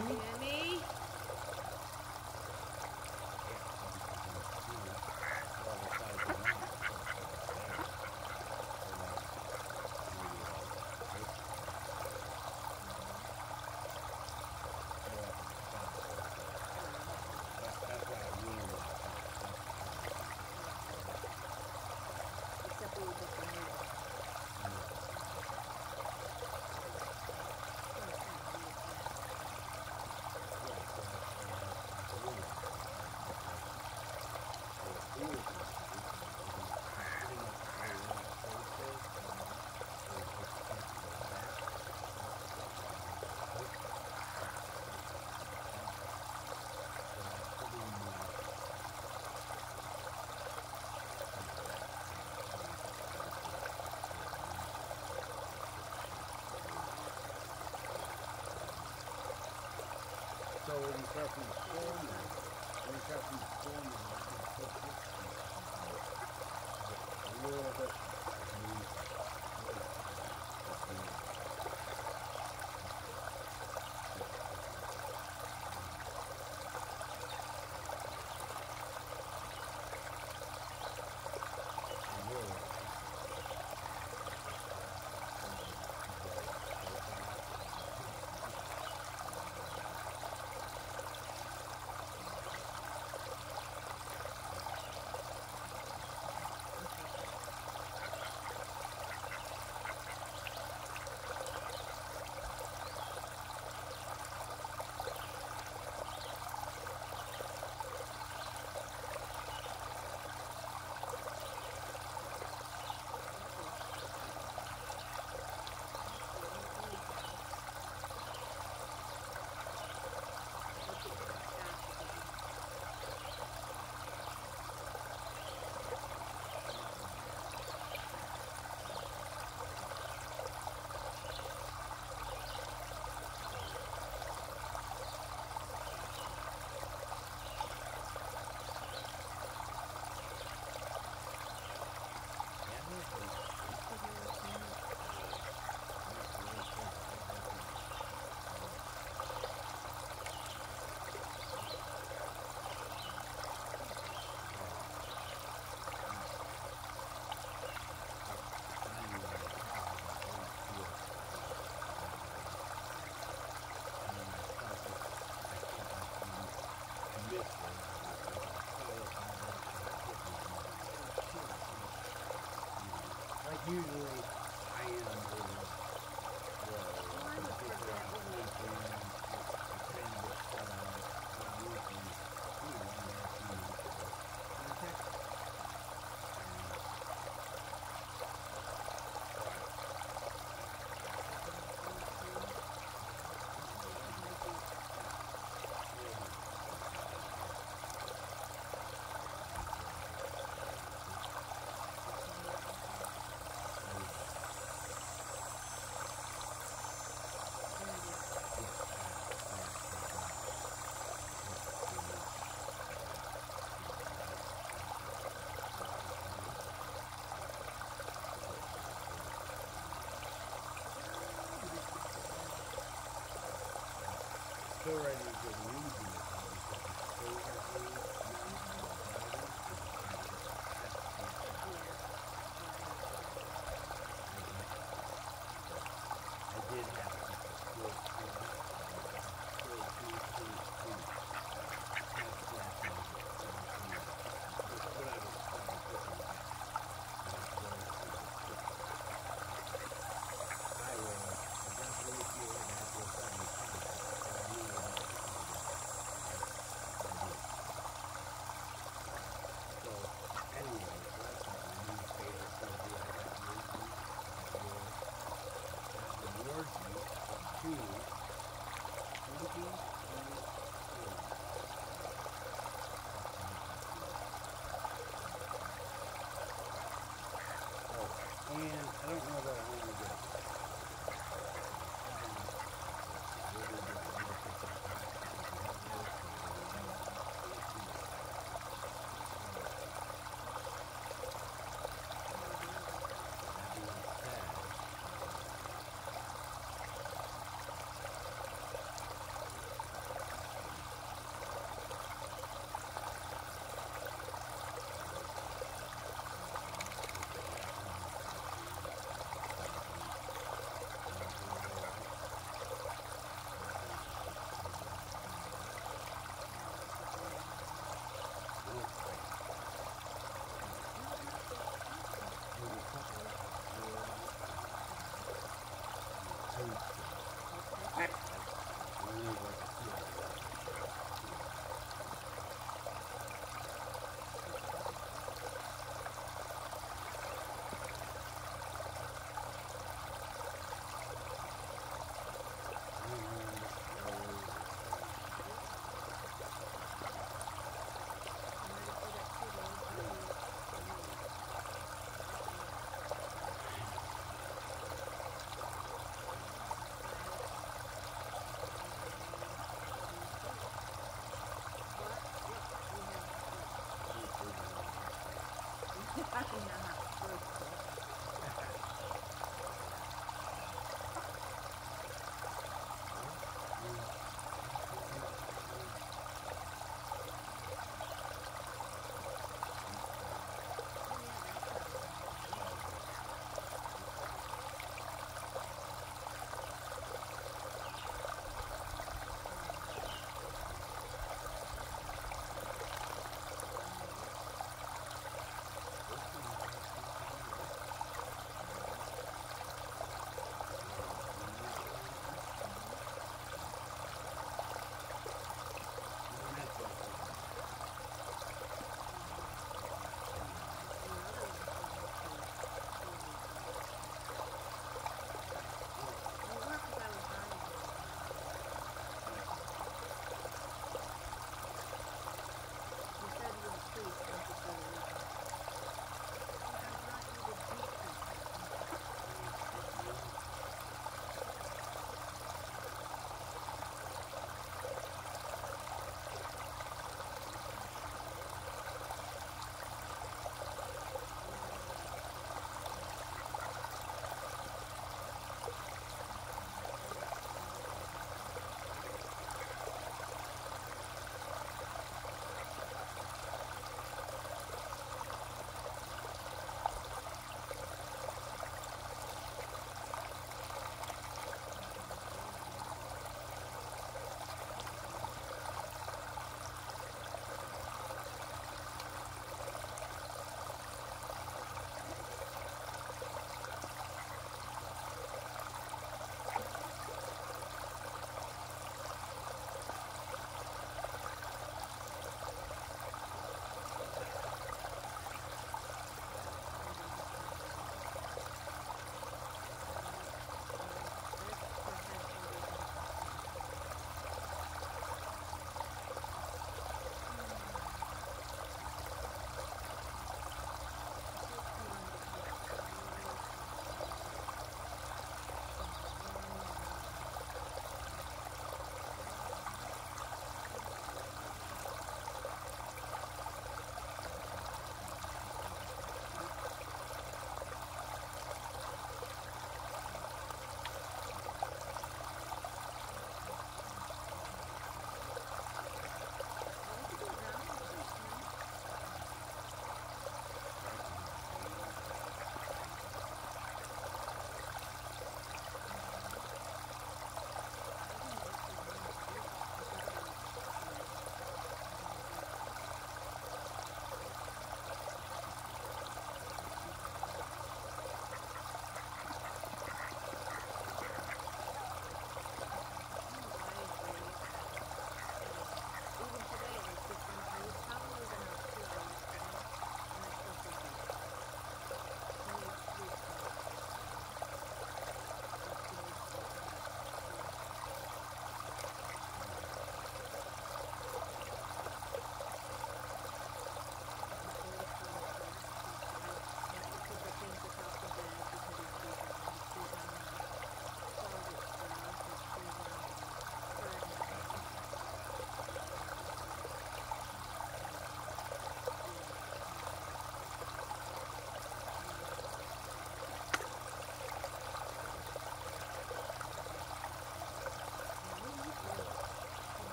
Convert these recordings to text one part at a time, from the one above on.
way. So when you start from So ready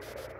you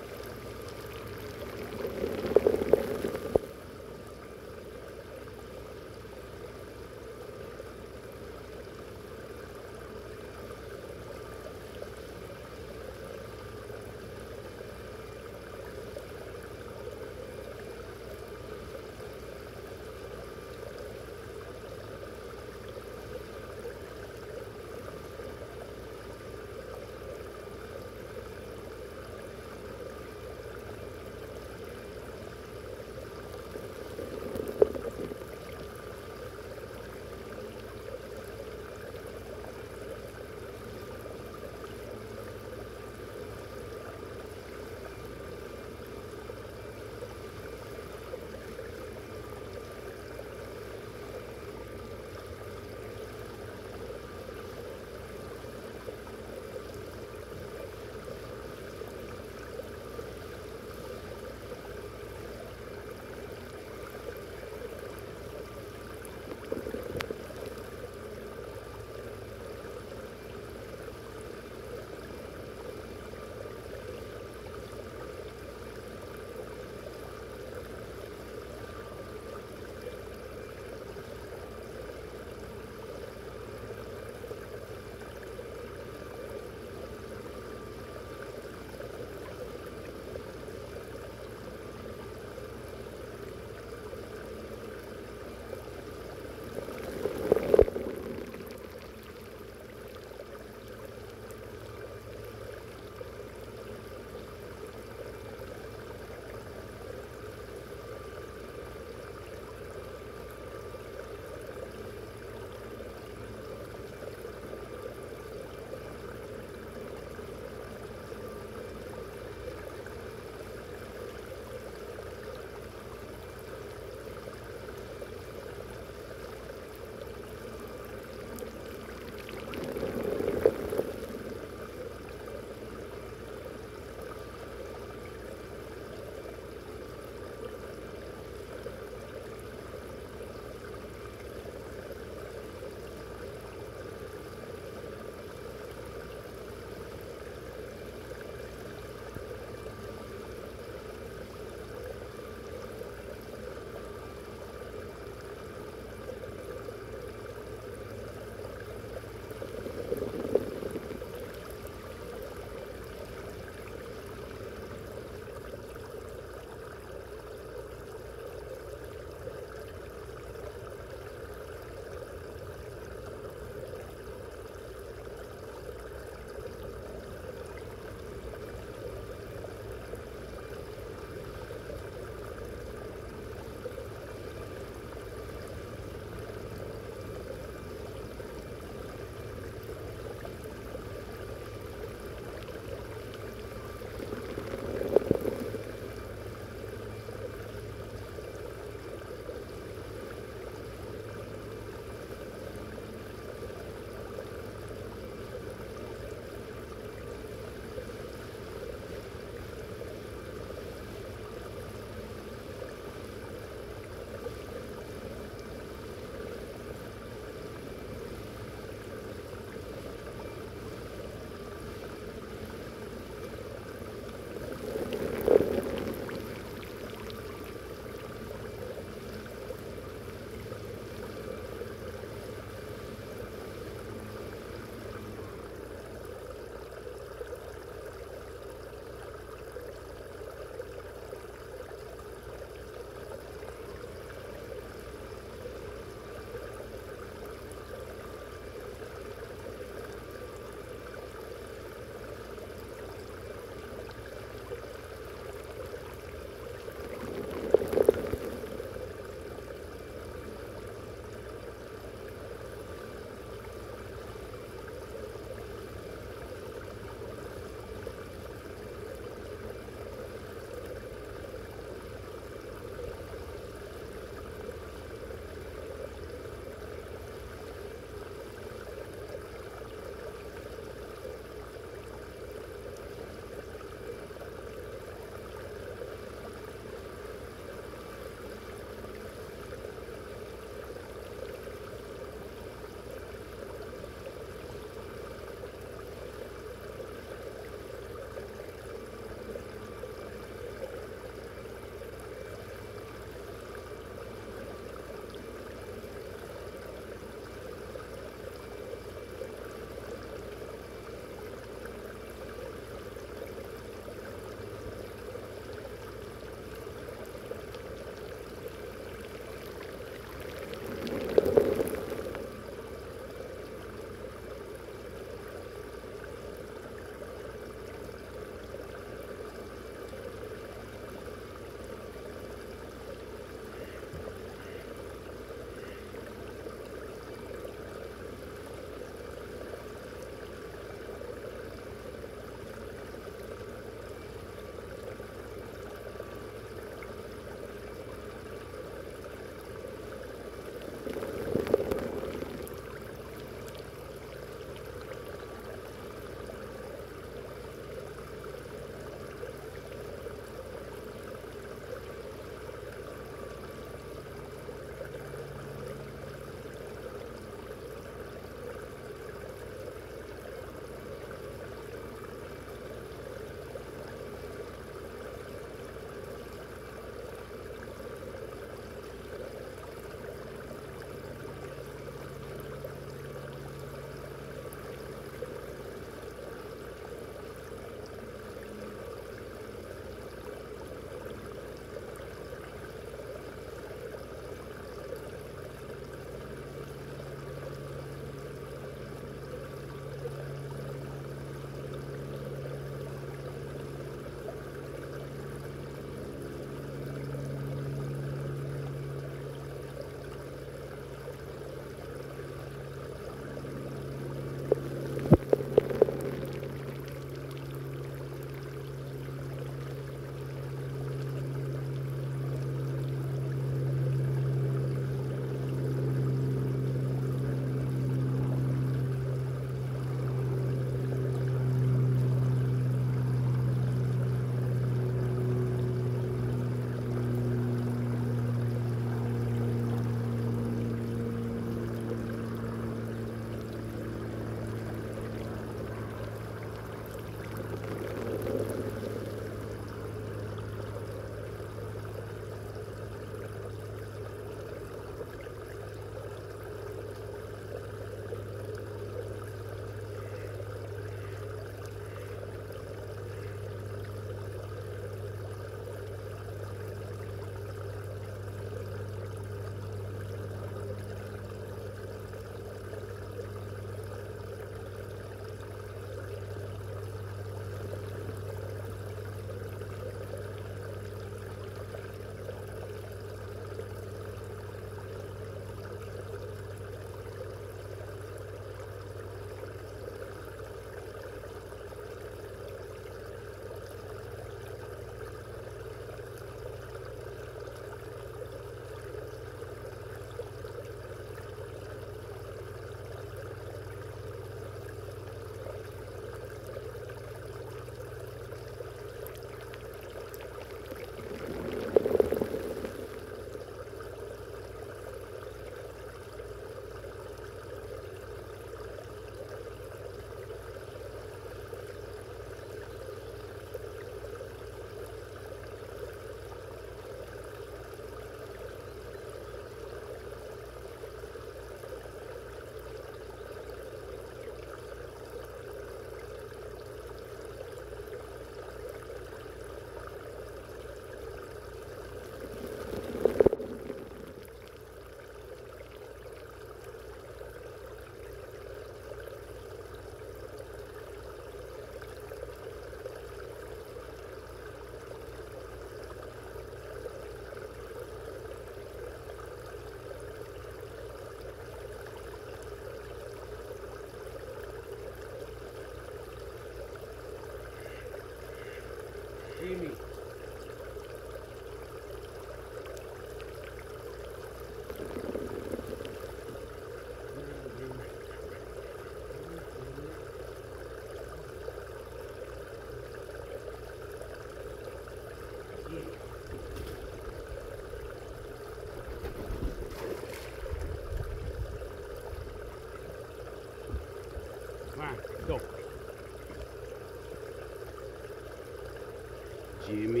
you mean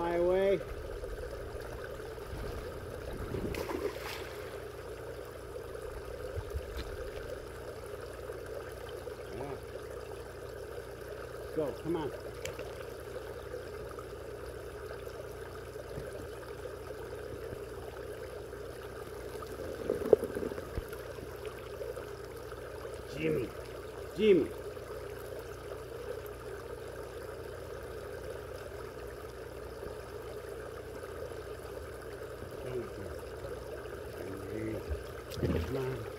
fly away. Yeah. Go, come on. Jimmy. Jimmy. Henry.